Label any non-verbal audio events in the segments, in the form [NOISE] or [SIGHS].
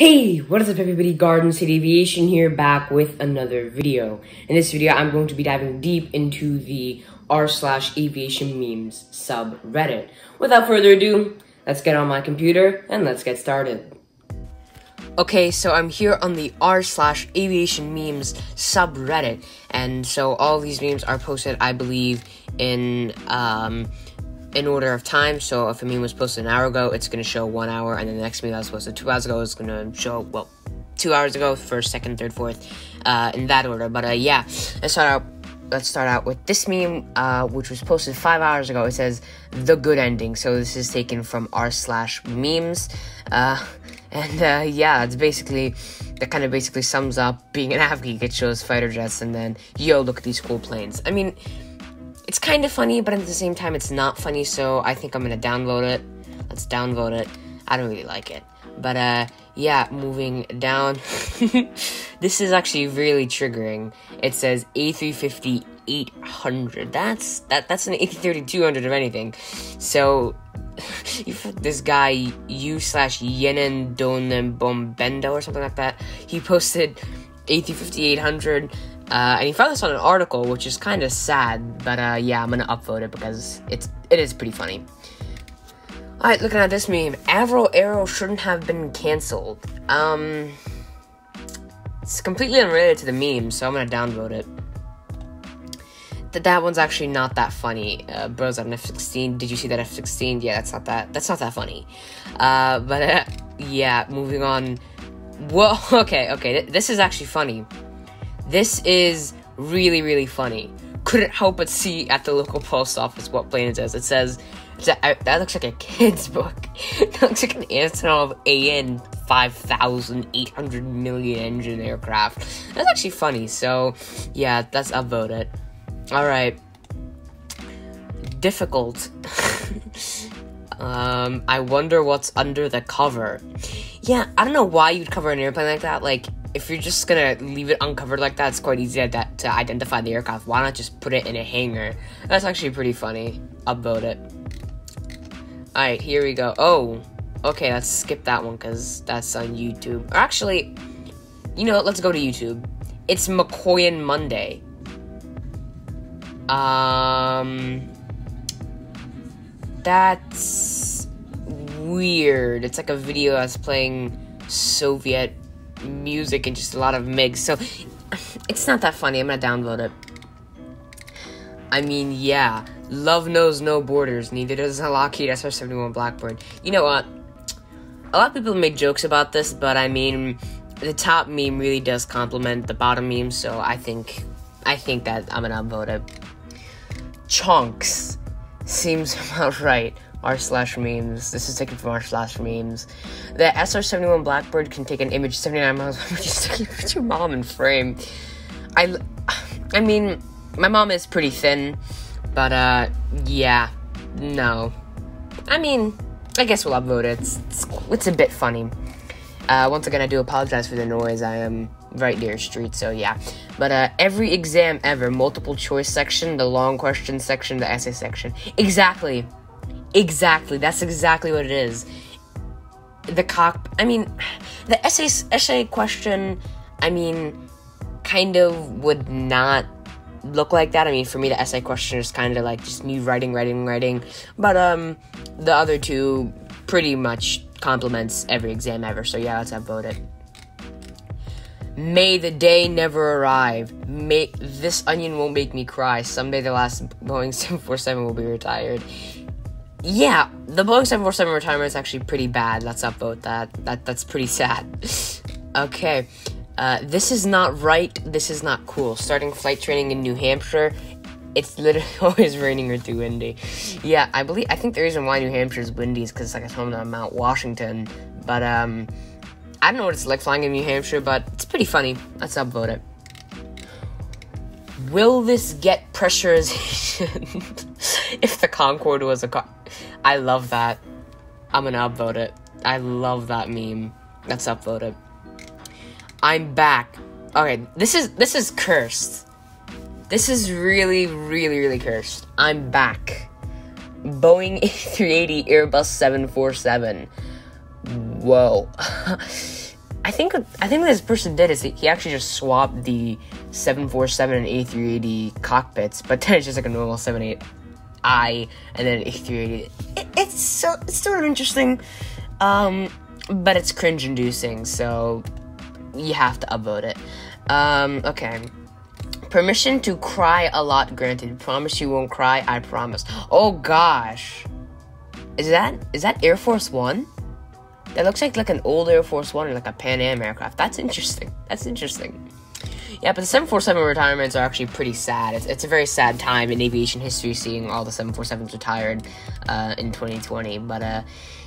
Hey, what is up everybody, Garden State Aviation here, back with another video. In this video, I'm going to be diving deep into the r slash aviation memes subreddit. Without further ado, let's get on my computer and let's get started. Okay, so I'm here on the r slash aviation memes subreddit, and so all these memes are posted, I believe, in um, in order of time. So if a meme was posted an hour ago, it's going to show one hour, and then the next meme that was posted two hours ago is going to show, well, two hours ago, first, second, third, fourth, uh, in that order. But uh, yeah, let's start out. Let's start out with this meme, uh, which was posted five hours ago. It says the good ending. So this is taken from r slash memes, uh, [LAUGHS] and uh, yeah, it's basically that kind of basically sums up being an av geek. It shows fighter jets, and then yo, look at these cool planes. I mean it's kind of funny, but at the same time, it's not funny, so I think I'm gonna download it. Let's downvote it. I don't really like it. But, uh, yeah, moving down. [LAUGHS] this is actually really triggering. It says A350 800. That's, that, that's an A330 200 of anything. So, [LAUGHS] this guy, U slash Yenen Donen Bombendo or something like that, he posted A350 800 uh, and he found this on an article, which is kind of sad, but uh, yeah, I'm gonna upvote it because it's it is pretty funny. All right, looking at this meme, Avro Arrow shouldn't have been canceled. Um, it's completely unrelated to the meme, so I'm gonna downvote it. That that one's actually not that funny. Uh, bros on F16. Did you see that F16? Yeah, that's not that. That's not that funny. Uh, [LAUGHS] but uh, yeah, moving on. Whoa, [LAUGHS] okay, okay. Th- this is actually funny. This is really, really funny. Couldn't help but see at the local post office what Blaine it is. It says, that, that looks like a kid's book. [LAUGHS] that looks like an Antonov AN 5,800 million engine aircraft. That's actually funny, so yeah, that's upvoted. Alright. Difficult. [LAUGHS] um, I wonder what's under the cover. Yeah, I don't know why you'd cover an airplane like that. Like, if you're just gonna leave it uncovered like that, it's quite easy to, to identify the aircraft. Why not just put it in a hangar? That's actually pretty funny. Upvote it. Alright, here we go. Oh, okay, let's skip that one because that's on YouTube. Or actually, you know what? Let's go to YouTube. It's Mikoyan Monday. Um, that's weird. It's like a video that's playing Soviet music and just a lot of MIGs. So it's not that funny. I'm gonna download it. I mean, yeah, love knows no borders. Neither does a Lockheed SR-71 Blackbird. You know what? A lot of people make jokes about this, but I mean, the top meme really does complement the bottom meme. So I think, I think that I'm gonna upvote it. Chunks seems [LAUGHS] about right r slash memes. This is taken from r slash memes. The SR71 Blackbird can take an image 79 miles away, [LAUGHS] just put your mom in frame. I, [SIGHS] I mean, my mom is pretty thin, but uh, yeah, no. I mean, I guess we'll upvote it. It's, it's, it's a bit funny. Uh, once again, I do apologize for the noise. I am right near a street, so yeah. But uh, every exam ever, multiple choice section, the long question section, the essay section. Exactly. Exactly. That's exactly what it is. The cock. I mean, the essay essay question. I mean, kind of would not look like that. I mean, for me, the essay question is kind of like just me writing, writing, writing. But um, the other two pretty much complements every exam ever. So yeah, let's upvote it. May the day never arrive. May this onion won't make me cry. Someday the last Boeing [LAUGHS] 747 will be retired. Yeah, the Boeing 747 retirement is actually pretty bad. Let's upvote that. That that's pretty sad. [LAUGHS] okay. Uh, this is not right. This is not cool. Starting flight training in New Hampshire. It's literally [LAUGHS] always raining or too windy. Yeah, I believe I think the reason why New Hampshire is windy is because it's like it's home to Mount Washington. But um, I don't know what it's like flying in New Hampshire, but it's pretty funny. Let's upvote it. Will this get pressurization [LAUGHS] if the Concorde was a car? I love that. I'm gonna upvote it. I love that meme. Let's upvote it. I'm back. Okay, this is this is cursed. This is really, really, really cursed. I'm back. Boeing [LAUGHS] A380 Airbus 747. Whoa. [LAUGHS] I think I think what this person did is he actually just swapped the 747 and A380 cockpits, but [LAUGHS] then it's just like a normal 78i and then A380. It, it's so it's sort of interesting, um, but it's cringe inducing, so you have to upvote it. Um, okay. Permission to cry a lot granted. Promise you won't cry. I promise. Oh gosh. Is that is that Air Force One? That looks like like an old Air Force One or like a Pan Am aircraft. That's interesting. That's interesting. Yeah, but the 747 retirements are actually pretty sad. It's, it's a very sad time in aviation history seeing all the 747s retired uh, in 2020. But uh,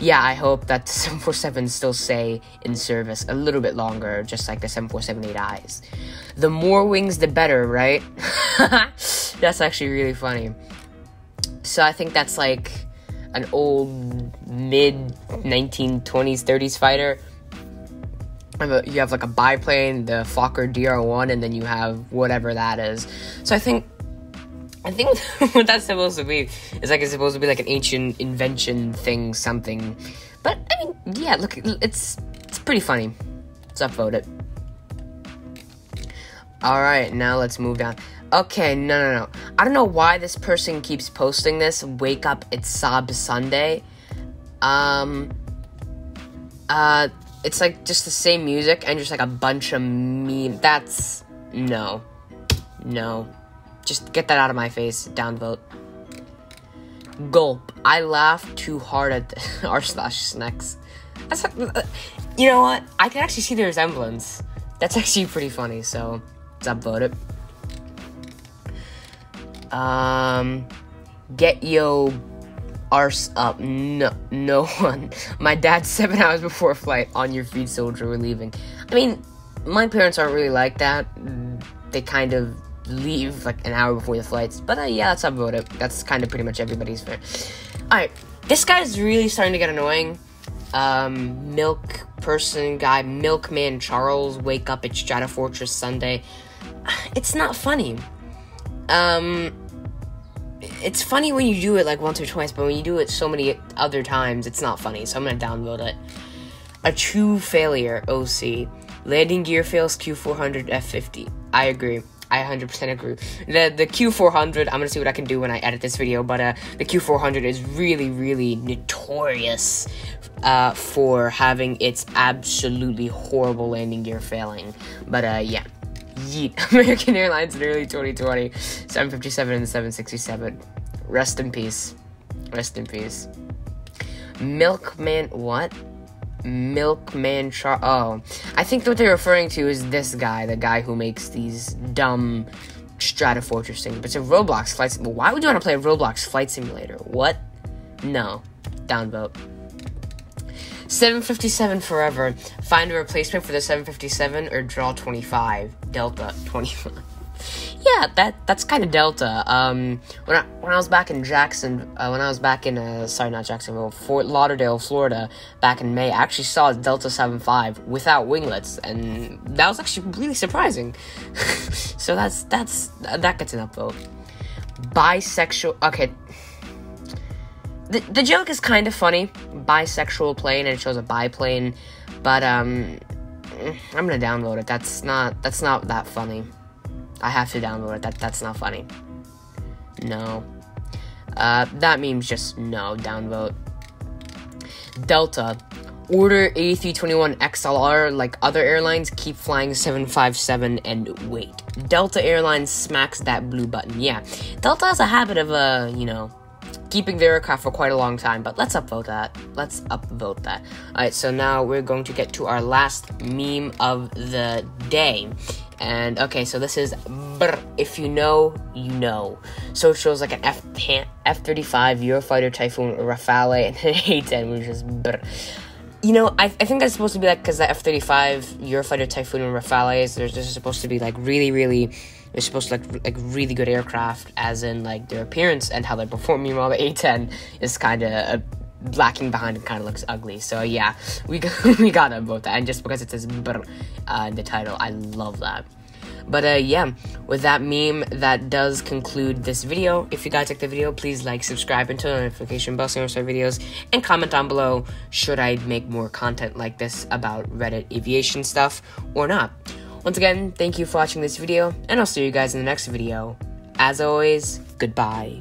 yeah, I hope that the [LAUGHS] 747s still stay in service a little bit longer, just like the 747-8Is. The more wings, the better, right? [LAUGHS] that's actually really funny. So I think that's like an old mid 1920s 30s fighter you have like a biplane the fokker dr1 and then you have whatever that is so i think i think [LAUGHS] what that's supposed to be is like it's supposed to be like an ancient invention thing something but i mean yeah look it's it's pretty funny let's upvote it all right now let's move down Okay, no, no, no. I don't know why this person keeps posting this. Wake up, it's Sob Sunday. Um, uh, it's like just the same music and just like a bunch of meme. That's no, no. Just get that out of my face. Downvote. Gulp. I laugh too hard at [LAUGHS] r slash snacks. That's uh, you know what? I can actually see the resemblance. That's actually pretty funny. So, upvote it. Um, get yo arse up. No, no one. My dad seven [LAUGHS] hours before flight on your feet, soldier. We're leaving. I mean, my parents aren't really like that. They kind of leave like an hour before the flights. But uh, yeah, that's about it. That's kind of pretty much everybody's fair. All right, this guy's really starting to get annoying. Um, milk person guy, milkman Charles, wake up at Stratofortress Sunday. [SIGHS] It's not funny. Um, it's funny when you do it like once or twice, but when you do it so many other times, it's not funny. So I'm gonna download it. A true failure, OC. Landing gear fails Q400 F50. I agree. I 100% agree. The the Q400, I'm gonna see what I can do when I edit this video, but uh, the Q400 is really, really notorious uh, for having its absolutely horrible landing gear failing. But uh, yeah, Yeet. [LAUGHS] American Airlines in early 2020. 757 and 767. Rest in peace. Rest in peace. Milkman, what? Milkman Char. Oh, I think what they're referring to is this guy, the guy who makes these dumb Stratofortress things. But it's a Roblox flight. Sim- Why would you want to play a Roblox flight simulator? What? No. Downvote. 757 forever. Find a replacement for the 757 or draw 25. Delta 25. [LAUGHS] yeah, that that's kind of Delta. Um, when I when I was back in Jackson, uh, when I was back in uh, sorry not Jacksonville, Fort Lauderdale, Florida, back in May, I actually saw Delta 75 without winglets, and that was actually really surprising. [LAUGHS] so that's that's that gets an upvote. Bisexual. Okay, the, joke is kind of funny. Bisexual plane, and it shows a biplane, but um, I'm gonna download it. That's not that's not that funny. I have to download it. That that's not funny. No. Uh, that meme's just no. Downvote. Delta. Order A321 XLR like other airlines. Keep flying 757 and wait. Delta Airlines smacks that blue button. Yeah. Delta has a habit of, uh, you know, keeping the aircraft for quite a long time, but let's upvote that. Let's upvote that. Alright, so now we're going to get to our last meme of the day. And okay, so this is brr, if you know, you know. So it shows like an F F thirty five Eurofighter Typhoon Rafale and [LAUGHS] an A ten, which is brr. You know, I, I think that's supposed to be like because the F thirty five Eurofighter Typhoon and Rafales, there's just supposed to be like really, really it's supposed to look like really good aircraft, as in like their appearance and how they perform. Meanwhile, the A10 is kind of uh, lacking behind and kind of looks ugly. So yeah, we got, [LAUGHS] we got them both. That. And just because it says "brr" uh, in the title, I love that. But uh, yeah, with that meme, that does conclude this video. If you guys like the video, please like, subscribe, and turn on the notification bell so you don't videos. And comment down below should I make more content like this about Reddit aviation stuff or not. Once again, thank you for watching this video, and I'll see you guys in the next video. As always, goodbye.